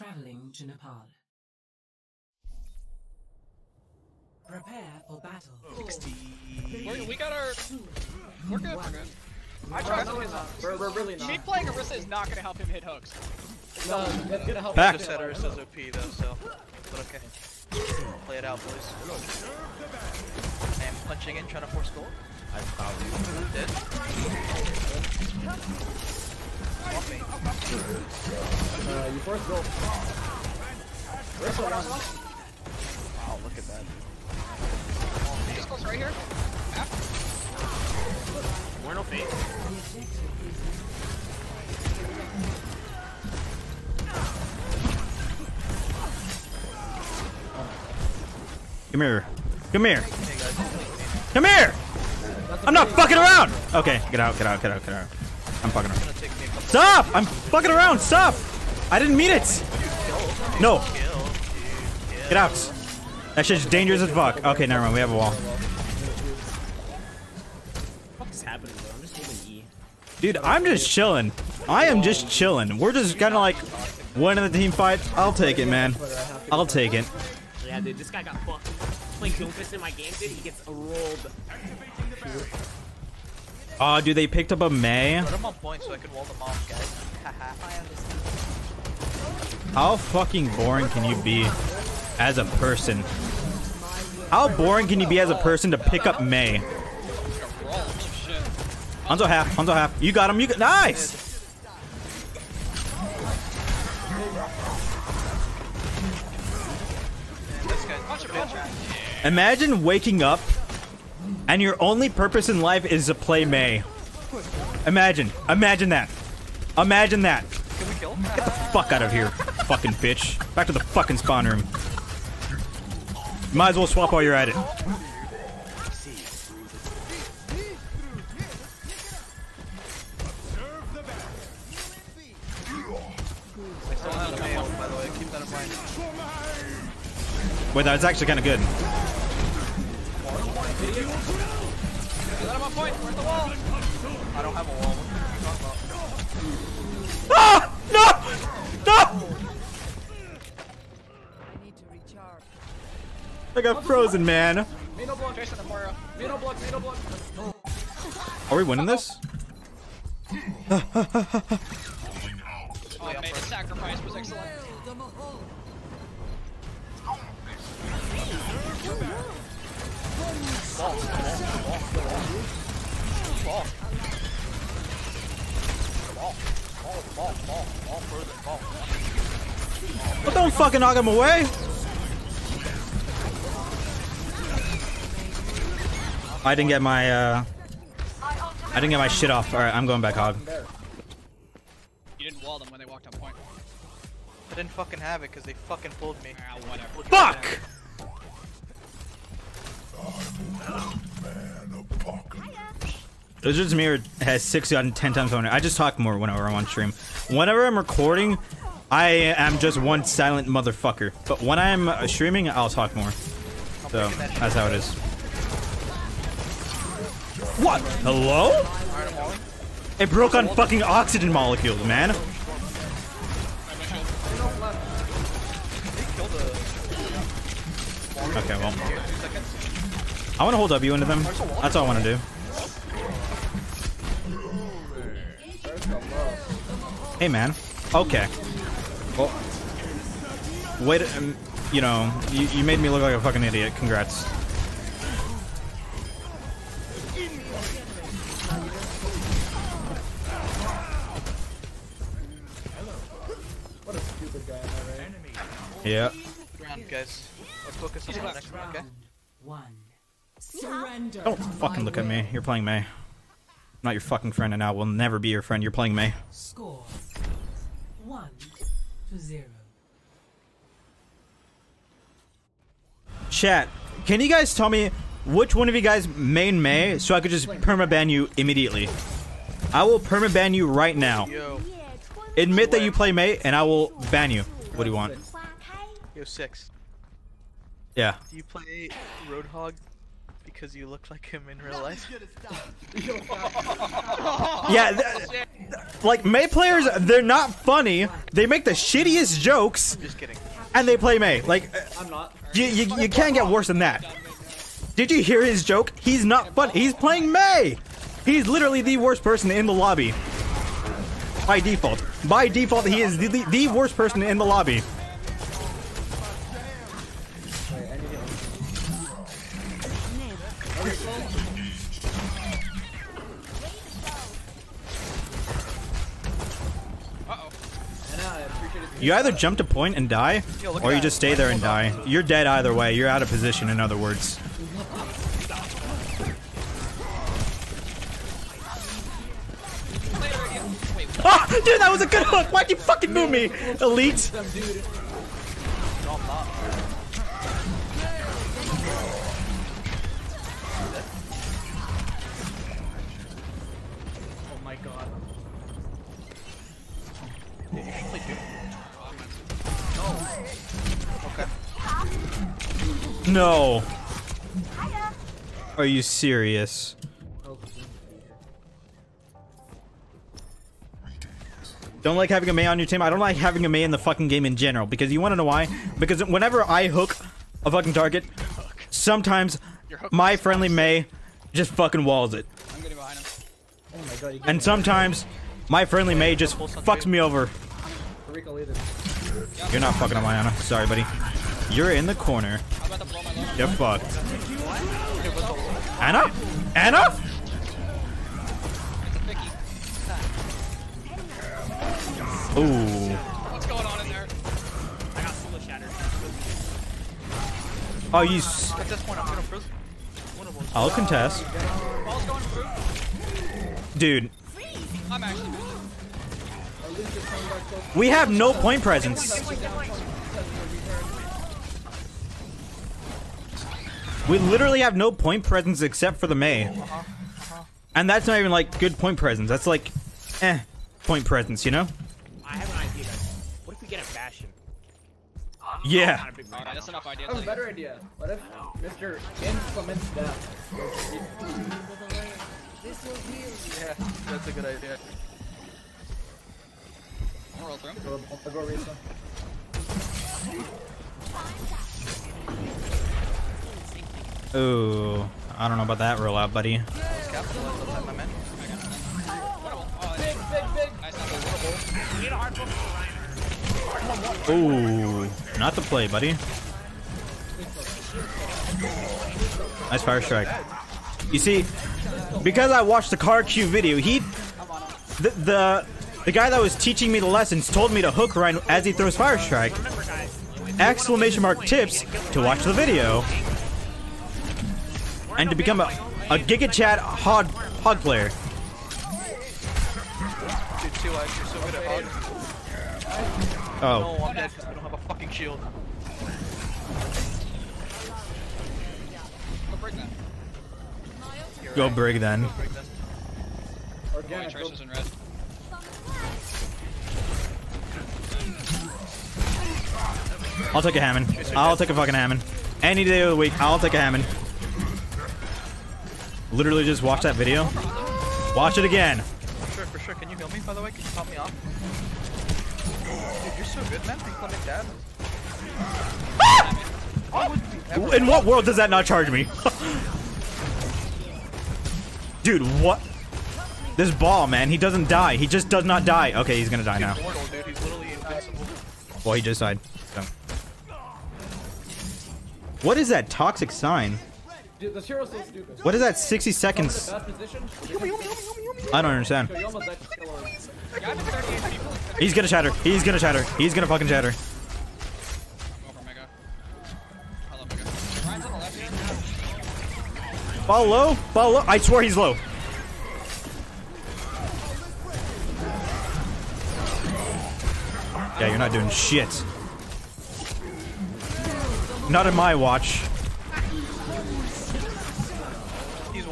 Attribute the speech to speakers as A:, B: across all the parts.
A: Traveling to Nepal. Prepare for battle.
B: We're, we got our. We're good. We're good. I
C: We're,
B: trust
C: really
B: him.
C: not. We're, we're really
B: Me
C: not.
B: playing Orisa is not gonna help him hit hooks.
C: No, it's gonna help.
D: Back.
C: us
E: Just said
C: hit
E: Orisa's OP though, so. But okay. Play it out, boys. I am punching in, trying to force goal.
D: I found you.
C: Uh, you force goal. Where's the one?
E: Wow, look at that.
B: Just close right here.
D: We're no. Come here. Come here. Come here! I'm not fucking around! Okay, get out, get out, get out, get out. I'm fucking around. Stop! I'm fucking around! Stop! I didn't mean it! No! Get out! That shit's dangerous as fuck. Okay, never mind. We have a wall.
F: What is happening, bro? I'm just holding E.
D: Dude, I'm just chilling. I am just chilling. We're just kind of like winning the team fight. I'll take it, man. I'll take it.
F: Yeah, dude, this guy got fucked. Playing Doomfist in my game, dude, he gets rolled.
D: Uh, oh, dude, they picked up a Mei.
E: Put them on point so I can wall them off, guys. Haha, I understand.
D: How fucking boring can you be as a person? How boring can you be as a person to pick up
B: Mei?
D: Hanzo half, Hanzo half. You got him. You got nice.
E: This guy's
B: Punch him,
E: a
B: punch
E: bitch.
B: him.
D: Imagine waking up and your only purpose in life is to play Mei. Imagine. Imagine that. Imagine that. Get the fuck out of here, fucking bitch. Back to the fucking spawn room. Might as well swap while you're at it. Wait, that's actually kind of good.
E: I don't have a wall. What are you talking about?
D: Ah! No! No! I got frozen, man.
C: Mino block.
B: Jason and Moira.
C: Block. Mino block.
D: Are we winning this?
B: Oh man, the sacrifice was excellent.
D: But don't fucking knock him away. I didn't get my uh I didn't get my shit off. Alright, I'm going back hog.
B: You didn't wall them when they walked on point.
E: I didn't fucking have it because they fucking pulled me.
B: Ah, whatever.
D: Fuck! Lizard's Mirror has 6 gotten 10 times on it. I just talk more whenever I'm on stream. Whenever I'm recording, I am just one silent motherfucker. But when I'm uh, streaming, I'll talk more. So, that's how it is. What? Hello? It broke on fucking oxygen molecules, man. Okay, well. I want to hold W into them. That's all I want to do. Hey, man. Okay. Well, wait. Um, you know, you, you made me look like a fucking idiot. Congrats.
C: What a stupid guy am I, right?
D: Yeah.
E: Round, guys. Let's focus on the next one, okay?
A: One. Surrender.
D: Don't fucking look at me. You're playing Mei. I'm not your fucking friend, and I will never be your friend. You're playing Mei.
A: Score. One to zero.
D: Chat, can you guys tell me which one of you guys main Mei so I could just permaban you immediately? I will permaban you right now. Admit that you play Mei, and I will ban you. What do you want?
E: yo, six.
D: Yeah.
E: Do you play Roadhog because you look like him in real life.
D: Yeah, th- like Mei players, they're not funny. They make the shittiest jokes,
E: Just kidding.
D: and they play Mei. Like,
C: I'm not.
D: you, you, you can't get worse than that. Did you hear his joke? He's not funny. He's playing Mei. He's literally the worst person in the lobby. By default. By default, he is the, the worst person in the lobby. You either jump to point and die, or you just stay there and die. You're dead either way. You're out of position, in other words. Ah, dude, that was a good hook. Why'd you fucking move me, elite?
E: No.
D: Are you serious? Don't like having a Mei on your team. I don't like having a Mei in the fucking game in general because you want to know why? Because whenever I hook a fucking target, sometimes my friendly Mei just fucking walls it,
B: I'm getting behind him.
C: Oh my god,
D: and sometimes my friendly Mei just fucks me over. You're not fucking up, Mariana. Sorry, buddy. You're in the corner. You're fucked. Anna? Anna? Ooh.
B: What's going on in there?
F: I got shattered.
D: Oh, you.
E: At this point, I'm gonna prove.
D: I'll contest. Dude, we have no point presence. We literally have no point presence except for the Mei. And that's not even like good point presence. That's like, eh, point presence, you know?
F: I have an idea, guys. What if we get a bastion?
D: Yeah.
F: Not a big
B: Alright, that's enough
C: I
B: ideas.
C: have a better idea. What if Mr. Implements death?
E: Yeah, that's a good idea.
B: I'll roll through him.
C: Go, I'll go Risa.
D: Ooh, I don't know about that rollout, buddy.
B: Oh.
D: Ooh, not the play, buddy. Nice fire strike. You see, because I watched the KarQ video, he, the, the, the guy that was teaching me the lessons told me to hook Rein as he throws fire strike. Exclamation mark tips to watch the video and to become a, a Giga Chat hog hog player.
E: Dude, two eyes, you're so good at hog.
D: Oh,
E: No, I'm dead because we don't have a fucking shield.
B: Go break that.
D: go brig then.
E: Break that.
C: Organic.
B: Tracer's in red.
D: I'll take a Hammond. I'll take a fucking Hammond. Any day of the week, I'll take a Hammond. Literally just watch that video. Watch it again.
E: For sure, for sure. Can you heal me, by the way? Can you pop me off? Dude, you're so good, man. Inclement dad. Ah!
D: In what world does that not charge me? Dude, what? This ball, man, he doesn't die. He just does not die. Okay, he's gonna die now.
E: Mortal, dude. He's literally invincible.
D: Well, he just died. So. What is that toxic sign?
C: Dude, this hero's so stupid.
D: What is that 60 seconds? I don't understand.
C: So you almost actually kill him.
B: Yeah, I'm at 38 people.
D: He's gonna shatter. He's gonna shatter. He's gonna fucking shatter.
B: Go for Mega. I love Mega. Rein's on the left here.
D: Fall low. Fall low. I swear he's low. Yeah, you're not doing shit. Not in my watch.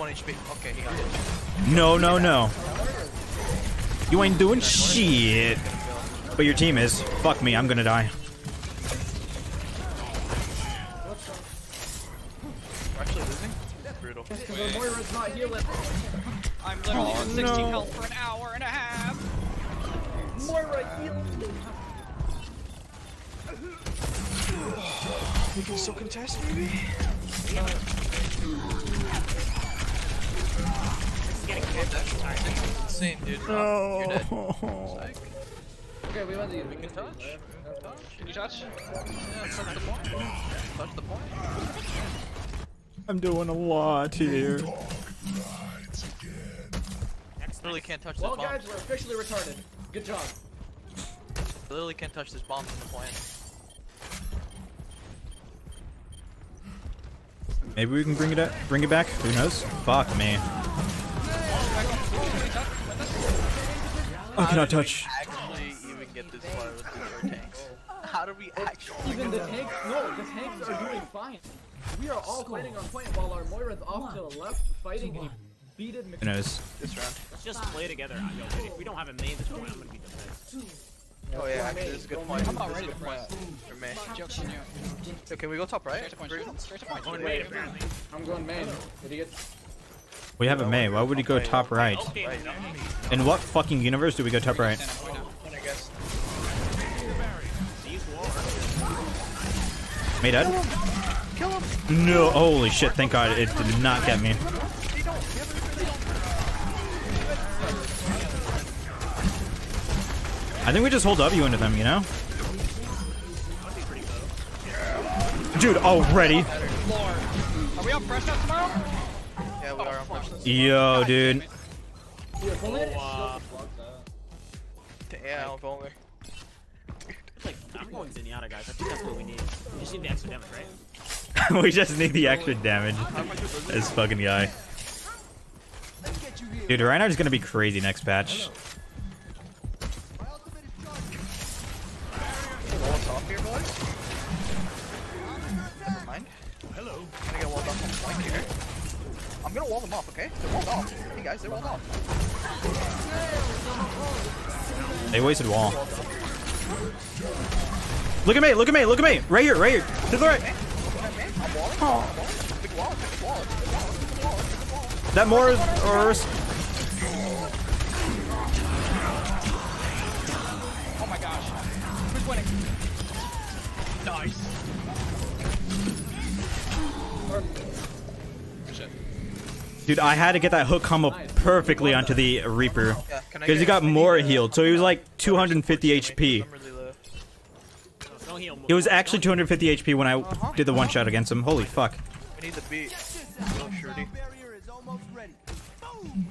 E: 1 HP. Okay, he got it.
D: No, no, no. You ain't doing shit. But your team is. Fuck me, I'm gonna die.
E: We're actually losing? Brutal.
C: Moira's not healing.
B: I'm literally
D: Oh,
B: at 16
D: no.
B: health for an hour and a half.
C: Moira heal.
E: We can still contest, maybe?
F: Alright.
E: Dude. No. You're dead.
C: Okay, we went to
E: We can touch.
B: Can you touch?
E: Yeah, touch the point. Touch the point.
D: I'm doing a lot here.
E: Literally can't touch this
C: Well,
E: bomb.
C: guys, we're officially retarded. Good job.
E: Literally can't touch this bomb from the point.
D: Maybe we can bring it up, bring it back. Who knows? Fuck me. I cannot touch.
E: Actually, even get this far with the air tanks. How do we actually?
C: Even the tanks, no, the tanks are doing fine. We are all fighting on point while our Moira's off to the left fighting a beaten
D: Who knows?
E: This round.
F: Let's just play together. yo, If we don't have a main this point, I'm gonna be depressed.
E: Oh yeah, actually, this is a good point.
B: I'm not
E: This
B: ready
E: a
B: to
E: good point
B: press.
E: for me.
B: Joke's on you.
E: So can we go top right?
B: Straight to point,
E: Three?
B: straight, straight to point.
F: Going main apparently.
C: I'm going main. Idiot.
D: We have a Mei. Why would he go top right? In what fucking universe do we go top right?
B: Up.
D: Mei dead? No, holy shit, thank god it did not get me. I think we just hold W into them, you know? Dude, already?
B: Are we on fresh tomorrow?
E: Yeah, we are on first.
D: Yo, dude.
C: Yeah, if I had a
F: Oh, uh,
C: shield to block that.
E: Yeah, I'll go over.
F: It's like, I'm going Zenyatta, guys. I think that's what we need. We just need the extra damage, right?
D: we just need the extra damage. This fucking guy. Dude, Reinhardt's gonna be crazy next patch.
E: I'm gonna wall them off, okay? They're walled off. Hey guys, they're walled off.
D: They wasted wall. Look at me, look at me, look at me! Right here, right here! To the right!
E: Walling. I'm walling.
D: Dude, I had to get that hook combo perfectly onto the Reaper.
E: Yeah, can I
D: Because he got more uh, healed, so he was like 250 HP.
E: I'm really low.
F: No heal.
D: It was actually 250 HP when I uh-huh. did the one shot against him. Holy fuck.
E: We need the beat. Oh, shorty.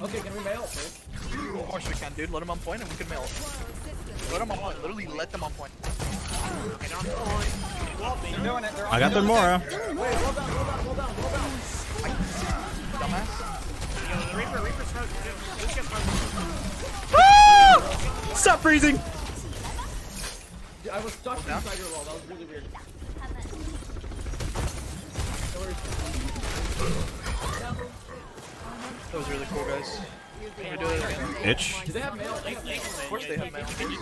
C: Okay, can we mail first?
E: Of course we can, dude. Let him on point and we can mail. Let him on point. Literally let them on point.
F: Get on point. Wall
B: They're
F: bait.
B: doing it. They're
D: I got their
C: Moira.
E: Dumbass.
F: Yo, Reaper, Reaper's.
D: Ah! Stop freezing!
C: I was stuck inside your wall. That was really weird.
E: That was really cool, guys. Can we do it again?
D: Bitch.
C: Do they have mail?
F: Of
E: course they have mail.
F: Can you?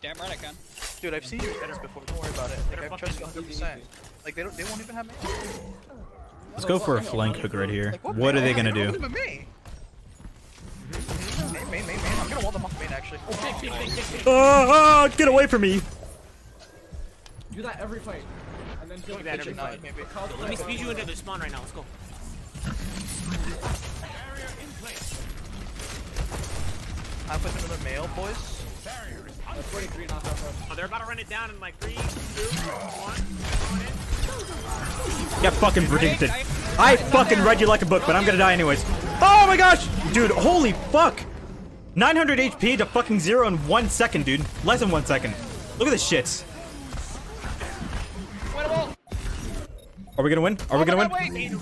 B: Damn right I can.
E: Dude, I've seen you guys before. Don't worry about it. Like, I've trusted you 100. percent Like they don't. They won't even have mail.
D: Let's go for a flank hook right here. What are they gonna do?
E: them.
D: Oh, get away from me!
C: Do that every fight. And then
F: Do that every
C: kitchen
F: fight.
E: maybe.
F: Let me speed you into the spawn right now. Let's go.
E: I put another mail, boys.
C: Uh, 23, not that.
F: Oh, they're about to run it down in like three, two, one.
D: Got fucking predicted. I fucking read you like a book, but I'm gonna die anyways. Oh my gosh! Dude, holy fuck! 900 HP to fucking zero in one second, dude. Less than one second. Look at this shit. Are we gonna win? Are we gonna win? Win.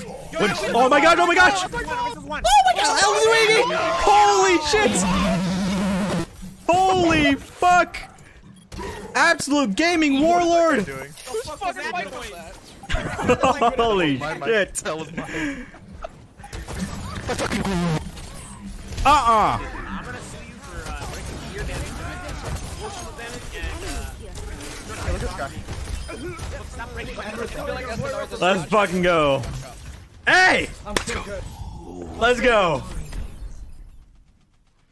D: Oh my god, oh my gosh!
F: Oh this is one.
D: Oh my god, Holy shit! Holy fuck! Absolute gaming warlord!
E: Doing.
B: Fucking fight was that?
D: Holy
E: My- my-
D: shit!
E: That was mine.
D: Uh-uh!
F: I'm gonna sue you for uh, breaking gear damage, emotional damage, and uh,
E: Hey, look at this guy.
F: stop breaking my
B: I feel like that's
D: Let's fucking go. Hey!
C: I'm so good.
D: Let's go!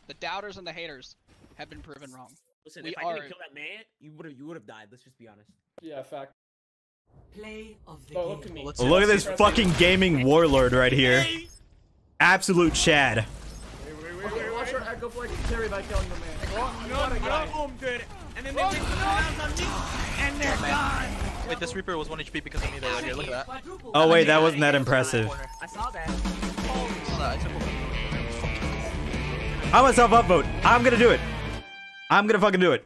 B: The doubters and the haters have been proven wrong.
F: Listen,
B: We
F: if I
B: are-
F: didn't kill that man, you would have you would have died. Let's just be honest.
C: Yeah, fact.
A: Play of the
C: Oh, look at me.
D: Look at this fucking gaming warlord right here. Absolute Chad.
C: Okay, watch your echo flag carry by killing the man. Oh, no,
F: No, no, boom, good. And then they oh, went rounds on me, and they're gone.
E: Wait, this Reaper was 1 HP because of me there right here. Look at that.
D: Oh wait, that wasn't that impressive.
F: I saw that.
E: I took a-
D: I'm myself upvote. I'm gonna do it. I'm gonna fucking do it.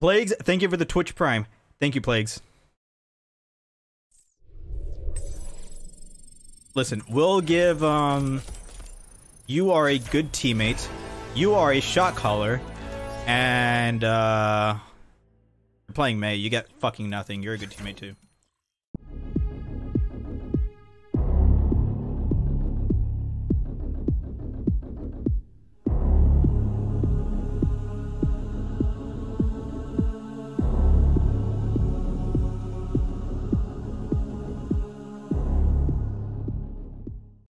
D: Plagues, thank you for the Twitch Prime. Thank you, Plagues. Listen, we'll give um you are a good teammate. You are a shot caller. And uh you're playing Mei, you get fucking nothing. You're a good teammate too.